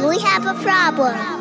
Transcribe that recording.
and we have a problem.